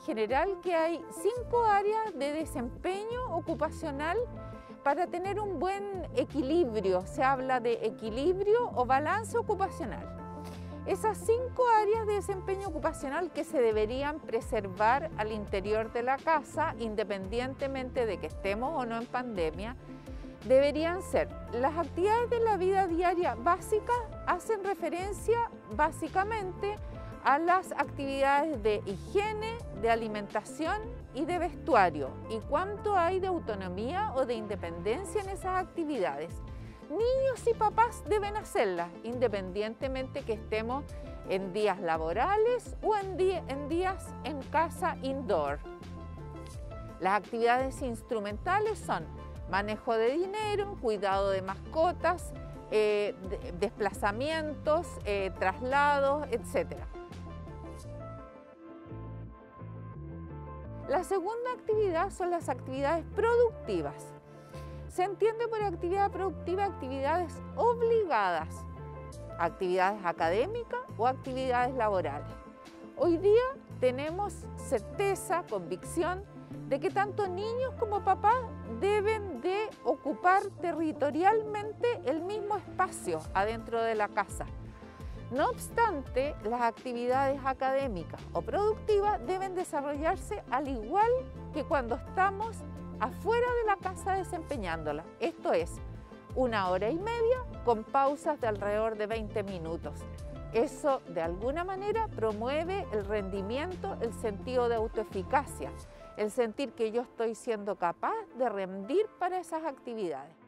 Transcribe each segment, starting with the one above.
general que hay cinco áreas de desempeño ocupacional para tener un buen equilibrio. Se habla de equilibrio o balance ocupacional. Esas cinco áreas de desempeño ocupacional que se deberían preservar al interior de la casa, independientemente de que estemos o no en pandemia, deberían ser las actividades de la vida diaria básicas hacen referencia básicamente a las actividades de higiene, de alimentación y de vestuario y cuánto hay de autonomía o de independencia en esas actividades. Niños y papás deben hacerlas, independientemente que estemos en días laborales o en, días en casa indoor. Las actividades instrumentales son manejo de dinero, cuidado de mascotas, eh, desplazamientos, eh, traslados, etc. La segunda actividad son las actividades productivas. Se entiende por actividad productiva actividades obligadas, actividades académicas o actividades laborales. Hoy día tenemos certeza, convicción de que tanto niños como papás deben de ocupar territorialmente el mismo espacio adentro de la casa. No obstante, las actividades académicas o productivas deben desarrollarse al igual que cuando estamos afuera de la casa desempeñándola. Esto es, una hora y media con pausas de alrededor de 20 minutos. Eso de alguna manera promueve el rendimiento, el sentido de autoeficacia, el sentir que yo estoy siendo capaz de rendir para esas actividades.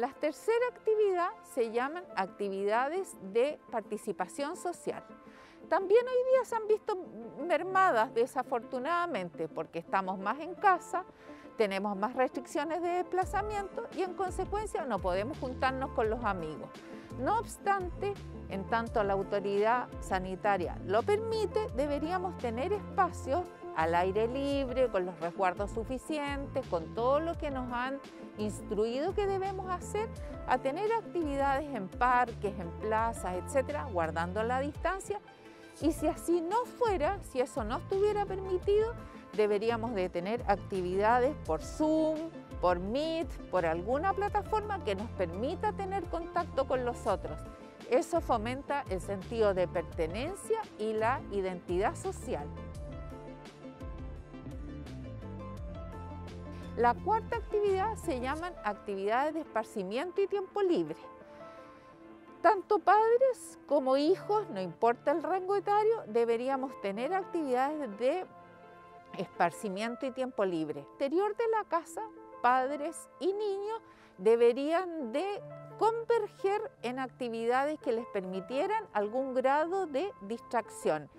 La tercera actividad se llaman actividades de participación social. También hoy día se han visto mermadas desafortunadamente porque estamos más en casa, tenemos más restricciones de desplazamiento y en consecuencia no podemos juntarnos con los amigos. No obstante, en tanto la autoridad sanitaria lo permite, deberíamos tener espacios al aire libre, con los resguardos suficientes, con todo lo que nos han instruido que debemos hacer, a tener actividades en parques, en plazas, etcétera, guardando la distancia. Y si así no fuera, si eso no estuviera permitido, deberíamos de tener actividades por Zoom, por Meet, por alguna plataforma que nos permita tener contacto con los otros. Eso fomenta el sentido de pertenencia y la identidad social. La cuarta actividad se llaman actividades de esparcimiento y tiempo libre. Tanto padres como hijos, no importa el rango etario, deberíamos tener actividades de esparcimiento y tiempo libre. Exterior de la casa, padres y niños deberían de converger en actividades que les permitieran algún grado de distracción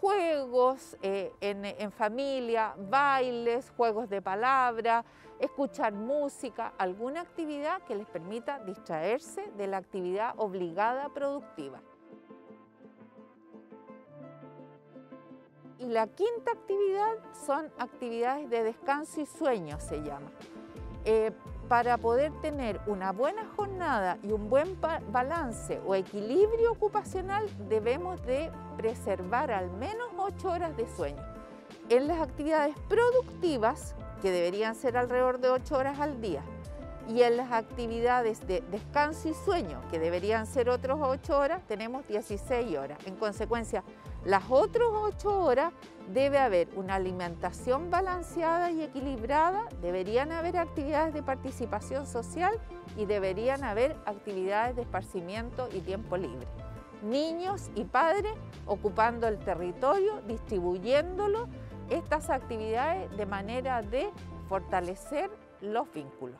juegos eh, en, familia, bailes, juegos de palabra, escuchar música, alguna actividad que les permita distraerse de la actividad obligada productiva. Y la quinta actividad son actividades de descanso y sueño, se llama. Eh, para poder tener una buena jornada y un buen balance o equilibrio ocupacional debemos de preservar al menos 8 horas de sueño. En las actividades productivas, que deberían ser alrededor de 8 horas al día, y en las actividades de descanso y sueño, que deberían ser otras 8 horas, tenemos 16 horas. En consecuencia, las otras 8 horas debe haber una alimentación balanceada y equilibrada, deberían haber actividades de participación social y deberían haber actividades de esparcimiento y tiempo libre. Niños y padres ocupando el territorio, distribuyéndolo, estas actividades de manera de fortalecer los vínculos.